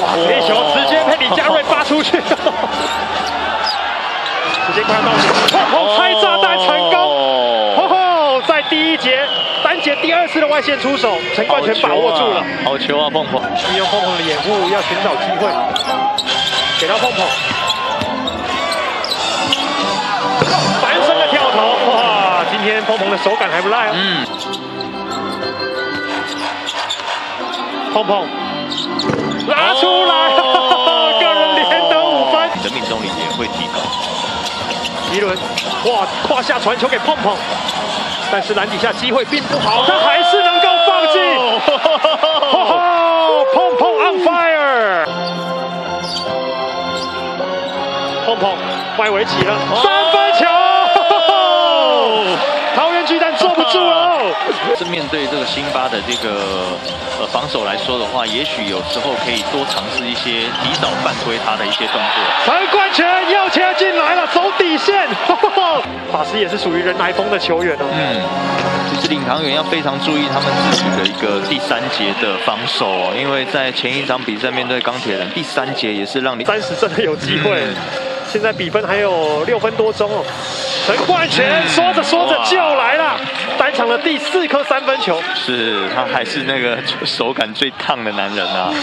哇，这球直接被李佳瑞发出去，直接快要到顶，碰碰拆炸弹成功，吼吼，在第一节单节第二次的外线出手，陈冠全把握住了，好球啊，碰碰，利用碰碰的掩护要寻找机会，给到碰碰，翻身的跳投，哇，今天碰碰的手感还不赖哦，嗯，碰碰拉出来，个人连得五分。你的命中率也会提高。一轮，哇，胯下传球给碰碰，但是篮底下机会并不好，他还是能够放弃。吼吼，碰碰 on fire，碰碰外围起了。三分球，桃园巨蛋坐不住了。是面对这个辛巴的这个呃防守来说的话，也许有时候可以多尝试一些提早犯规他的一些动作。陈冠全又切进来了，走底线。法师也是属于人来疯的球员哦。嗯，其实领航员要非常注意他们自己的一个第三节的防守哦，因为在前一场比赛面对钢铁人，第三节也是让你三十真的有机会。嗯现在比分还有六分多钟哦。陈冠全说着说着就来了，单场的第四颗三分球。是他还是那个 手感最烫的男人啊。